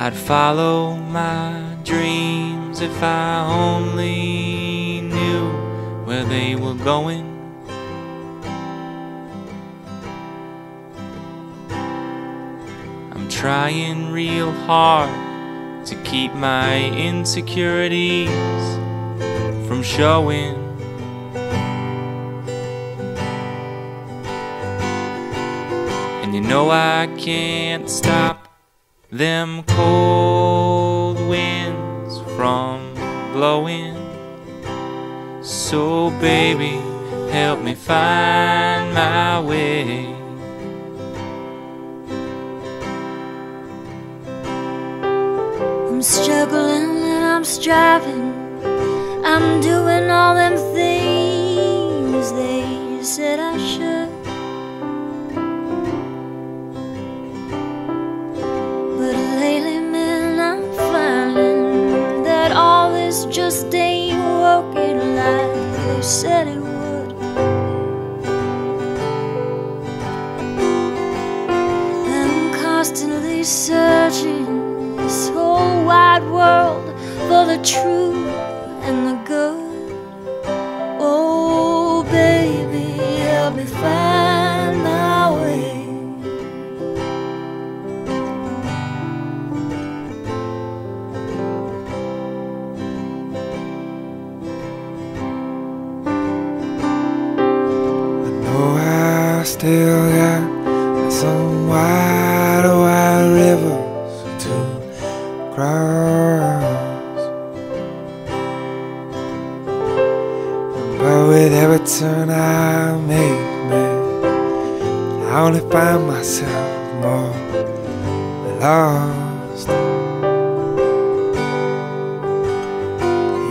I'd follow my dreams if I only knew where they were going. I'm trying real hard to keep my insecurities from showing. And you know I can't stop them cold winds from blowing. So, baby, help me find my way. I'm struggling and I'm striving. I'm doing all them things they said I should. Said it would. I'm constantly searching this whole wide world for the true still got some wide, wide rivers to cross. But with every turn I make, man, I only find myself more lost.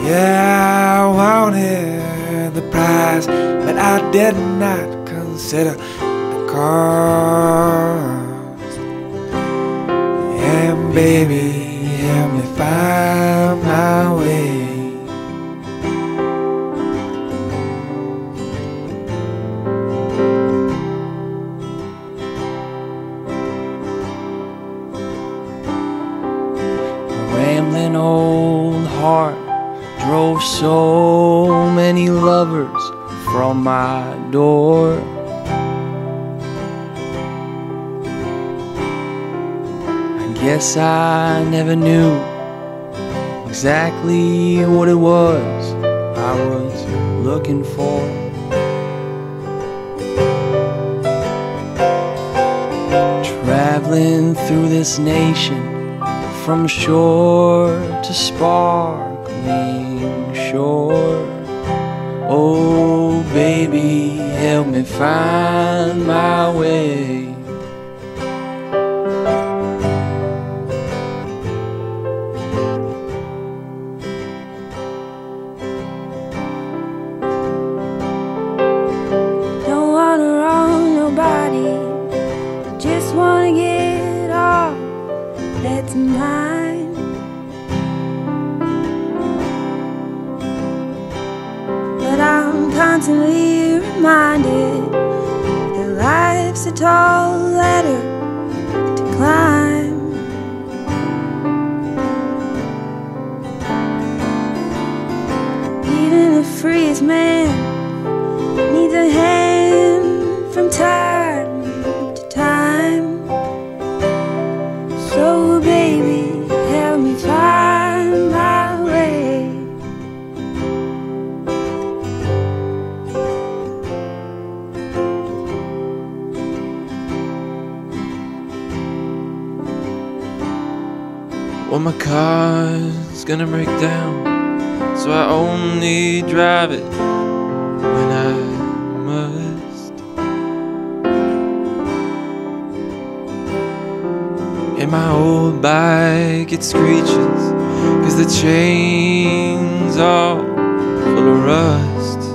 Yeah, I wanted the prize, but I did not consider the cost. And baby, help me find my way. Rambling old heart drove so many lovers from my door. Guess I never knew exactly what it was I was looking for. Traveling through this nation from shore to sparkling shore. Oh, baby, help me find my way. Constantly reminded that life's a tall ladder Well, my car's gonna break down, so I only drive it when I must. And my old bike, it screeches, cause the chain's all full of rust.